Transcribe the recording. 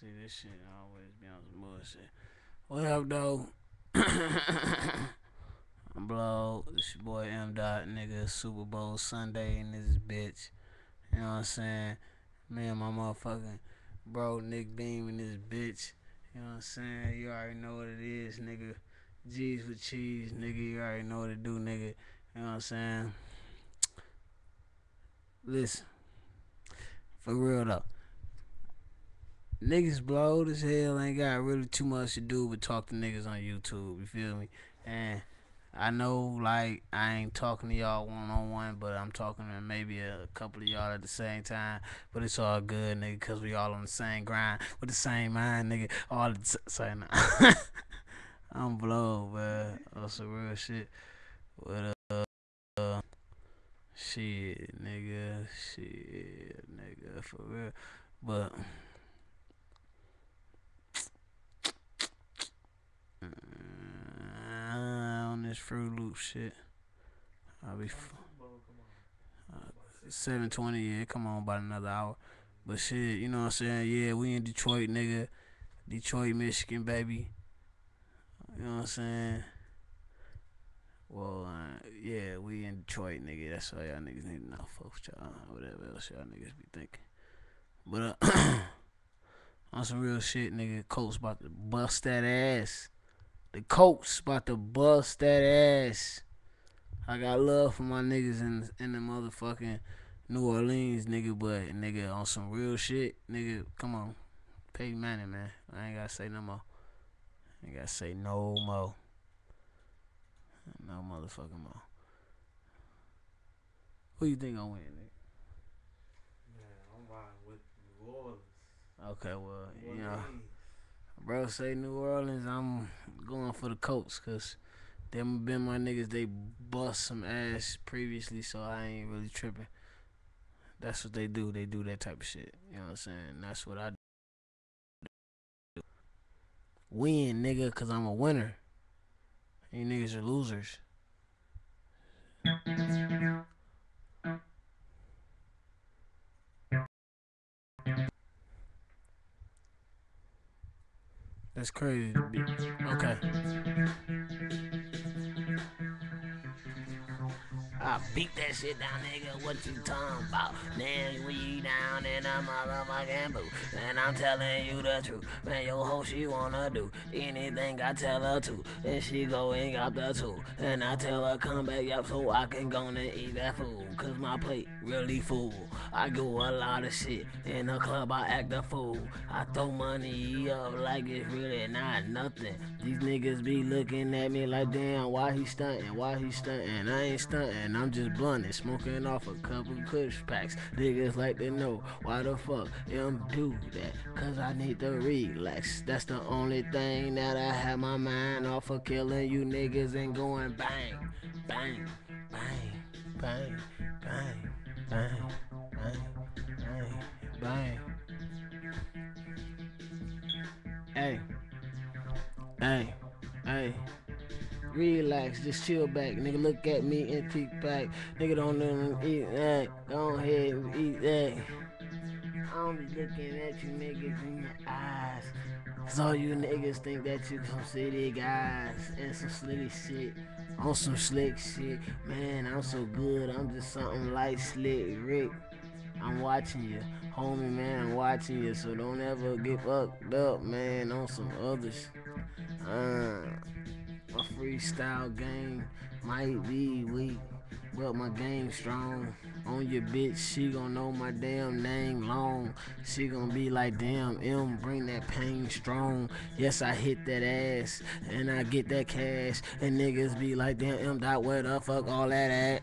See, this shit always be on some bullshit. What up, though? I'm Blow. This your boy M. Dot, nigga. Super Bowl Sunday in this bitch. You know what I'm saying? Me and my motherfucking bro Nick Beam in this bitch. You know what I'm saying? You already know what it is, nigga. G's with cheese, nigga. You already know what to do, nigga. You know what I'm saying? Listen. For real though. Niggas blowed as hell ain't got really too much to do but talk to niggas on YouTube, you feel me? And I know like I ain't talking to y'all one on one, but I'm talking to maybe a couple of y'all at the same time. But it's all good, nigga, cause we all on the same grind with the same mind, nigga. All the same. I'm blowed, man. That's some real shit. What uh, uh shit, nigga, shit, nigga, for real. But uh, on this Fruit Loop shit, I'll be f- uh, 720. Yeah, come on, about another hour. But shit, you know what I'm saying? Yeah, we in Detroit, nigga. Detroit, Michigan, baby. You know what I'm saying? Well, uh, yeah, we in Detroit, nigga. That's all y'all niggas need to know, folks. Y'all, whatever else y'all niggas be thinking. But uh, on some real shit, nigga, Colts about to bust that ass. The Colts about to bust that ass. I got love for my niggas in in the motherfucking New Orleans, nigga, but nigga on some real shit, nigga. Come on, Peyton Manning, man. I ain't gotta say no more. I ain't gotta say no more. No motherfucking more. Who you think gonna win, nigga? Man, I'm riding with New Orleans. Okay, well, you know. Bro, say New Orleans. I'm going for the Colts because them been my niggas. They bust some ass previously, so I ain't really tripping. That's what they do. They do that type of shit. You know what I'm saying? That's what I do. Win, nigga, because I'm a winner. You niggas are losers. That's crazy. Okay. I beat that shit down, nigga. What you talking about? Man, we down in a motherfucking booth. And I'm telling you the truth. Man, your hoe, she wanna do anything I tell her to. And she go and got the two. And I tell her come back up so I can go and eat that food. Cause my plate really full. I do a lot of shit. In the club, I act a fool. I throw money up like it's really not nothing. These niggas be looking at me like, damn, why he stunting? Why he stunting? I ain't stunting. I'm just blunting, smoking off a couple kush packs. Niggas like to know why the fuck them do that. Cause I need to relax. That's the only thing that I have my mind off of killing you niggas and going bang, bang, bang, bang, bang, bang, bang, bang, bang. Hey, hey. Relax, just chill back, nigga. Look at me and kick back. Nigga don't know eat that. Go ahead and eat that. I don't be looking at you niggas in the eyes. Cause all you niggas think that you some city guys and some slitty shit. On some slick shit. Man, I'm so good. I'm just something like slick Rick. I'm watching you. Homie, man, I'm watching you. So don't ever get fucked up, man, on some others. Uh, my freestyle game might be weak, but my game strong. On your bitch, she gon' know my damn name long. She gon' be like, damn, M, bring that pain strong. Yes, I hit that ass, and I get that cash. And niggas be like, damn, M, dot, where the fuck all that at?